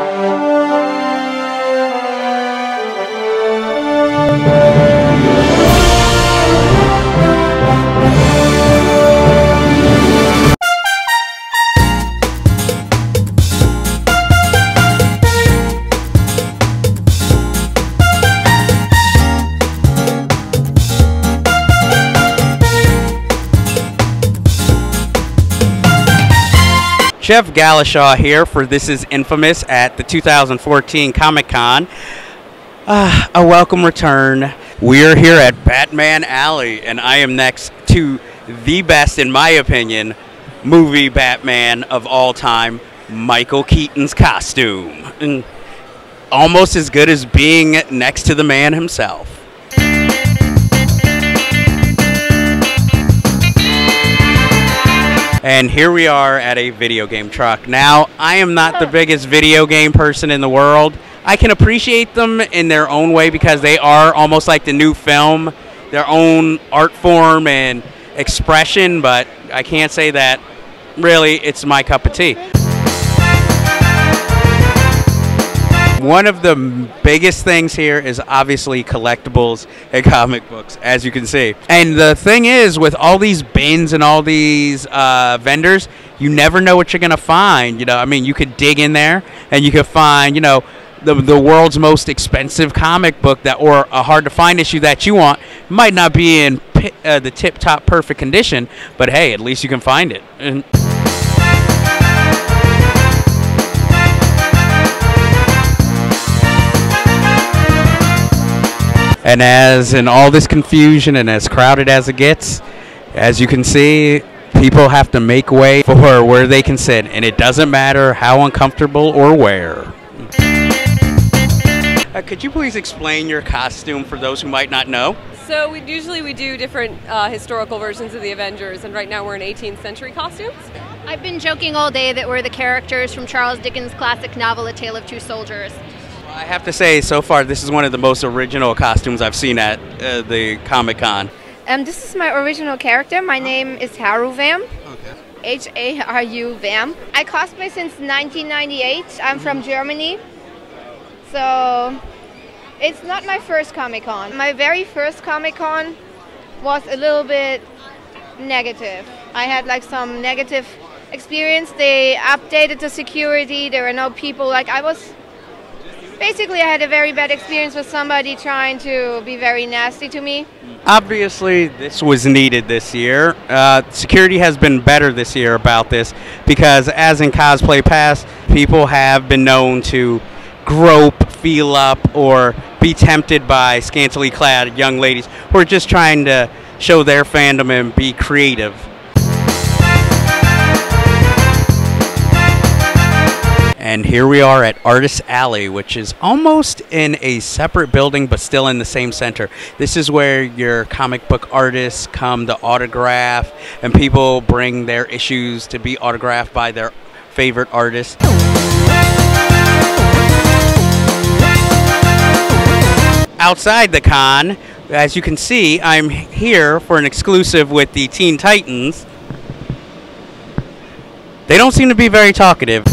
Música Jeff Gallashaw here for This Is Infamous at the 2014 Comic Con. Uh, a welcome return. We're here at Batman Alley, and I am next to the best, in my opinion, movie Batman of all time, Michael Keaton's costume. And almost as good as being next to the man himself. And here we are at a video game truck. Now, I am not the biggest video game person in the world. I can appreciate them in their own way because they are almost like the new film, their own art form and expression, but I can't say that really it's my cup of tea. One of the biggest things here is obviously collectibles and comic books, as you can see. And the thing is, with all these bins and all these uh, vendors, you never know what you're going to find. You know, I mean, you could dig in there and you could find, you know, the, the world's most expensive comic book that or a hard to find issue that you want might not be in uh, the tip top perfect condition, but hey, at least you can find it. And And as in all this confusion and as crowded as it gets, as you can see, people have to make way for where they can sit, and it doesn't matter how uncomfortable or where. Uh, could you please explain your costume for those who might not know? So we, usually we do different uh, historical versions of the Avengers, and right now we're in 18th century costumes. I've been joking all day that we're the characters from Charles Dickens' classic novel A Tale of Two Soldiers. I have to say, so far, this is one of the most original costumes I've seen at uh, the Comic Con. Um, this is my original character. My name is Haru Vam. Okay. H A R U Vam. I cosplay since 1998. I'm from Germany. So it's not my first Comic Con. My very first Comic Con was a little bit negative. I had like some negative experience. They updated the security. There were no people. Like I was basically I had a very bad experience with somebody trying to be very nasty to me. Obviously, this was needed this year. Uh, security has been better this year about this because, as in Cosplay Pass, people have been known to grope, feel up, or be tempted by scantily clad young ladies who are just trying to show their fandom and be creative. And here we are at Artist Alley, which is almost in a separate building but still in the same center. This is where your comic book artists come to autograph, and people bring their issues to be autographed by their favorite artists. Outside the con, as you can see, I'm here for an exclusive with the Teen Titans. They don't seem to be very talkative.